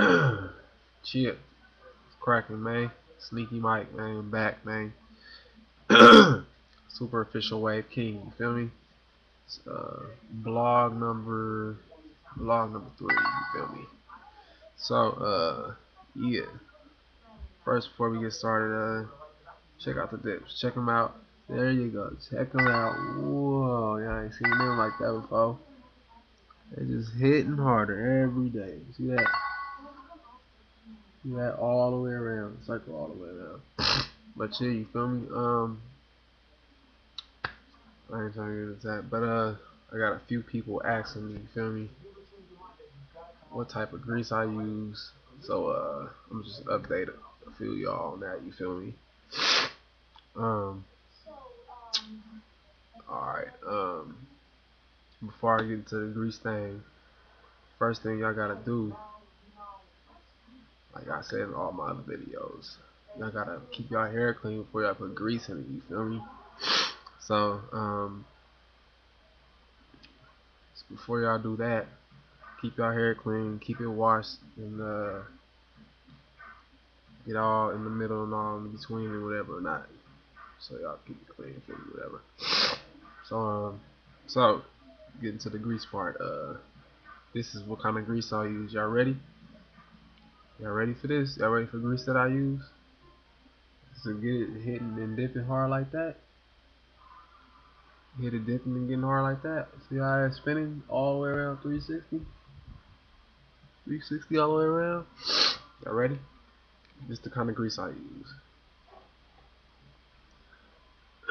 Chip. Cracking, man. Sneaky Mike, man. Back, man. Super official wave king. You feel me? Uh, blog number blog number three. You feel me? So, uh, yeah. First, before we get started, uh, check out the dips. Check them out. There you go. Check them out. Whoa, y'all ain't seen them like that before. They're just hitting harder every day. See that? See that all the way around. Circle all the way around. But yeah, you feel me? Um, I ain't trying to get into that, but uh, I got a few people asking me. You feel me? What type of grease I use? So uh, I'm just update a few y'all on that. You feel me? Um. Alright, um, before I get into the grease thing, first thing y'all gotta do, like I said in all my other videos, y'all gotta keep y'all hair clean before y'all put grease in it, you feel me? So, um, before y'all do that, keep y'all hair clean, keep it washed, and uh, get all in the middle and all in between and whatever, not so y'all keep it clean, for whatever. So, um, so getting to the grease part. Uh, this is what kind of grease I use. Y'all ready? Y'all ready for this? Y'all ready for grease that I use? So get it hitting and dipping hard like that. Hit it dipping and getting hard like that. See how it's spinning all the way around 360? 360 all the way around. Y'all ready? This is the kind of grease I use.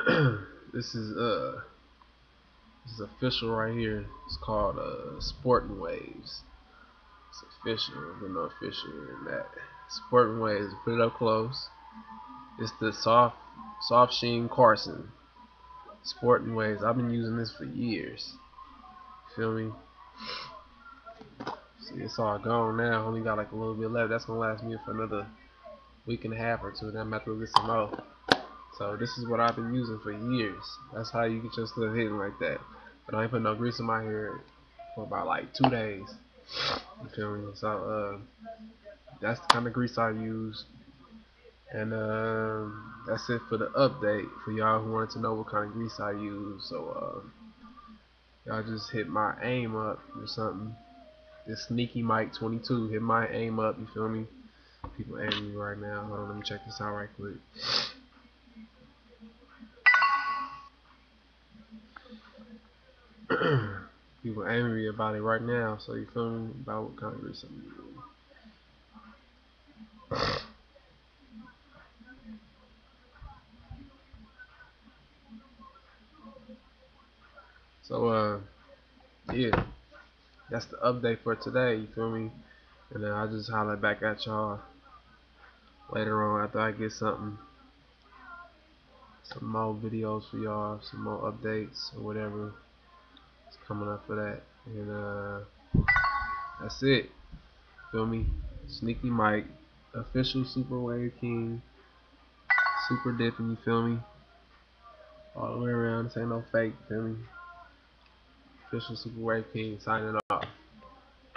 this is uh this is official right here. It's called uh Sporting Waves. It's official, but no official in that. Sporting Waves, put it up close. It's the soft SoftSheen-Carson. Sporting ways. I've been using this for years. Feel me? See it's all gone now. Only got like a little bit left. That's gonna last me for another week and a half or two. Then I'm to get some more. So this is what I've been using for years. That's how you get your stuff hitting like that. But I ain't put no grease in my hair for about like two days. You feel me? So uh, that's the kind of grease I use. And um, that's it for the update for y'all who wanted to know what kind of grease I use. So uh, y'all just hit my AIM up or something. This sneaky Mike 22 hit my AIM up. You feel me? People aiming me right now. Hold on, let me check this out right quick. people angry about it right now, so you feel me about what kind of grease So uh yeah. That's the update for today, you feel me? And then I'll just holler back at y'all later on after I get something some more videos for y'all, some more updates or whatever coming up for that. And uh, that's it. Feel me? Sneaky Mike, official Super Wave King, super dipping. You feel me? All the way around. This ain't no fake. Feel me? Official Super Wave King signing off.